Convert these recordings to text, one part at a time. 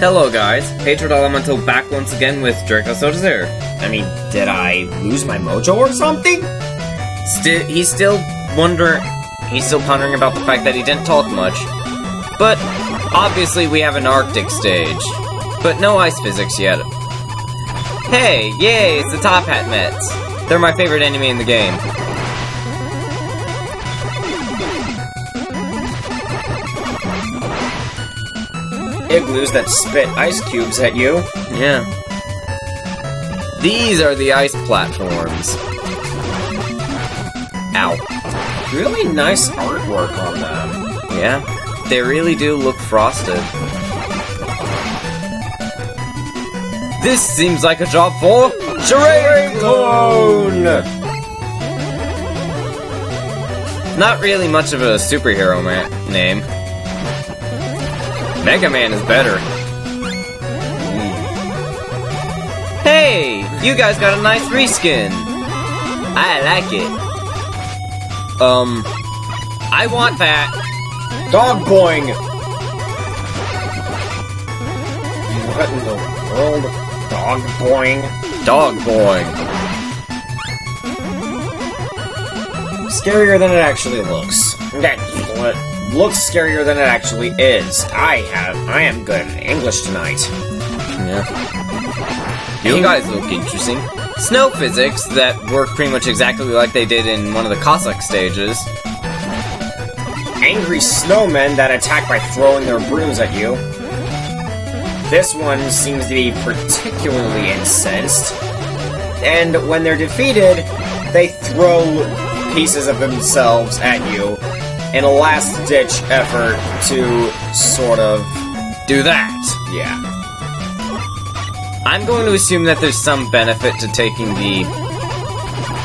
Hello guys, Hatred Elemental back once again with Draco Sodazer. I mean, did I lose my mojo or something? Still, he's still wondering, he's still pondering about the fact that he didn't talk much. But, obviously we have an Arctic stage. But no ice physics yet. Hey, yay, it's the Top Hat Mets. They're my favorite enemy in the game. Igloos that spit ice cubes at you. Yeah. These are the ice platforms. Ow. Really nice artwork on them. Yeah, they really do look frosted. This seems like a job for Charade Clone! Not really much of a superhero name. Mega Man is better. Hey, you guys got a nice reskin. I like it. Um, I want that. Dog boing! What in the world? Dog boing? Dog boing. Scarier than it actually looks. That what looks scarier than it actually is. I have I am good at English tonight. Yeah. You guys look interesting. Snow physics that work pretty much exactly like they did in one of the Cossack stages. Angry snowmen that attack by throwing their brooms at you. This one seems to be particularly incensed. And when they're defeated, they throw pieces of themselves at you in a last-ditch effort to sort of do that. Yeah. I'm going to assume that there's some benefit to taking the...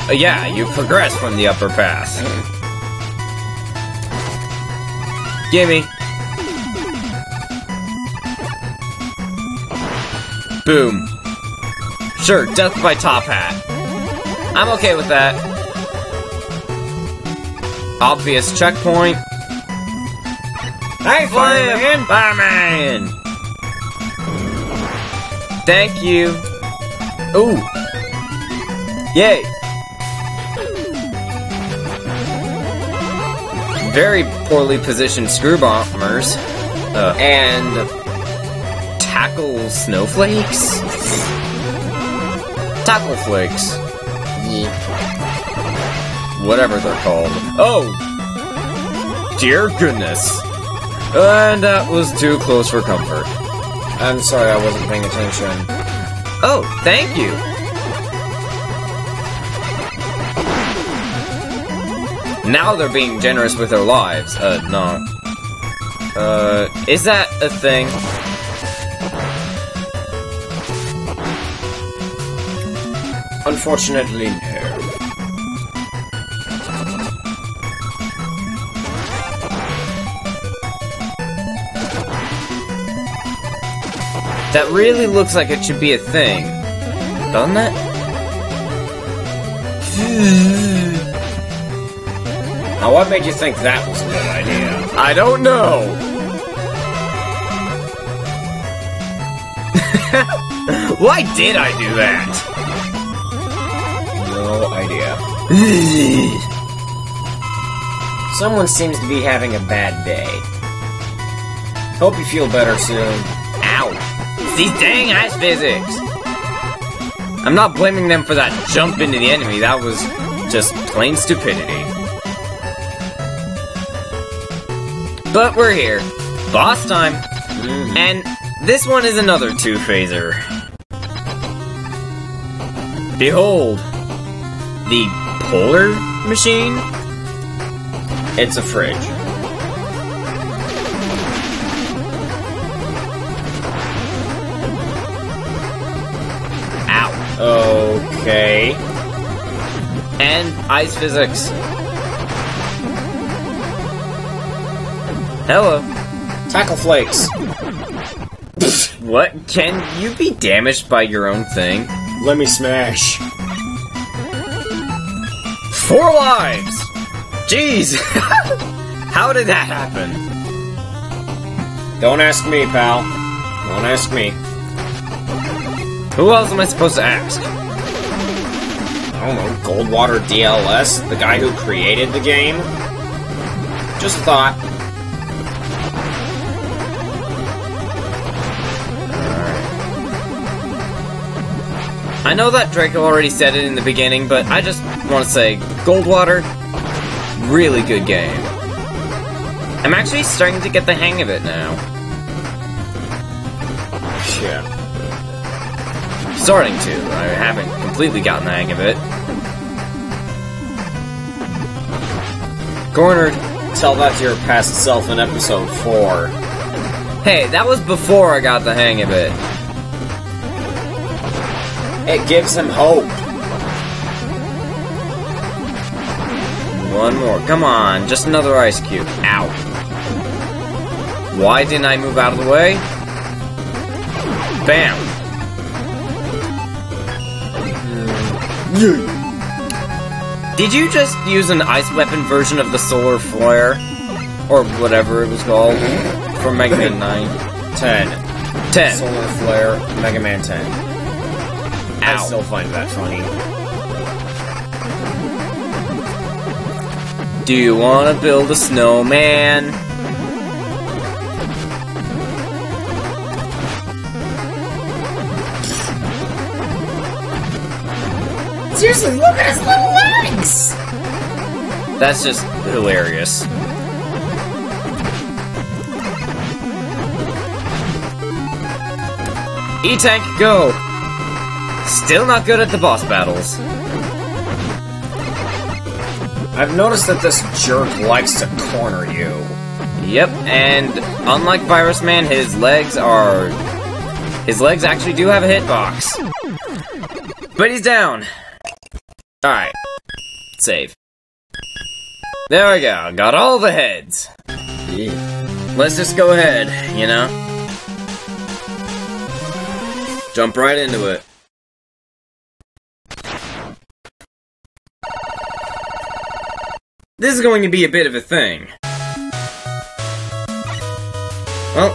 Uh, yeah, you progress from the upper path. Gimme. Boom. Sure, death by top hat. I'm okay with that. Obvious checkpoint. Hey, fireman! Fireman! Thank you. Ooh. Yay. Very poorly positioned screw bombers. Uh, and tackle snowflakes? Tackle flakes. Whatever they're called. Oh! Dear goodness. And that was too close for comfort. I'm sorry I wasn't paying attention. Oh, thank you. Now they're being generous with their lives. Uh, no. Uh, is that a thing? Unfortunately, no. That really looks like it should be a thing. Doesn't it? now, what made you think that was a good idea? I don't know. Why did I do that? No idea. Someone seems to be having a bad day. Hope you feel better soon. Ow. These dang ice physics! I'm not blaming them for that jump into the enemy, that was just plain stupidity. But we're here. Boss time. Mm -hmm. And this one is another two-phaser. Behold, the polar machine? It's a fridge. Okay. And ice physics. Hello. Tackle flakes. what? Can you be damaged by your own thing? Let me smash. Four lives! Jeez! How did that happen? Don't ask me, pal. Don't ask me. Who else am I supposed to ask? I don't know, Goldwater DLS, the guy who created the game? Just thought. I know that Draco already said it in the beginning, but I just want to say, Goldwater, really good game. I'm actually starting to get the hang of it now. Shit. Starting to. I haven't completely gotten the hang of it. Cornered, tell that to your past self in episode 4. Hey, that was before I got the hang of it. It gives him hope. One more. Come on, just another ice cube. Ow. Why didn't I move out of the way? Bam. Did you just use an ice weapon version of the solar flare? Or whatever it was called? From Mega Man 9. 10. 10. Solar Flare, Mega Man 10. I still find that funny. Do you want to build a snowman? Seriously, look at his little legs! That's just hilarious. E-Tank, go! Still not good at the boss battles. I've noticed that this jerk likes to corner you. Yep, and unlike Virus Man, his legs are... His legs actually do have a hitbox. But he's down. Alright. Save. There we go, got all the heads. Let's just go ahead, you know? Jump right into it. This is going to be a bit of a thing. Well,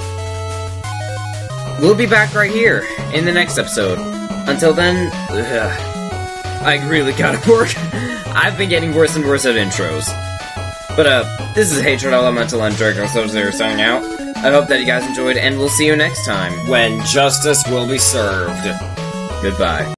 we'll be back right here in the next episode. Until then, ugh, I really gotta work. I've been getting worse and worse at intros. But, uh, this is Hatred Elemental and Draco Sub-Zero signing out. I hope that you guys enjoyed, and we'll see you next time. When justice will be served. Goodbye.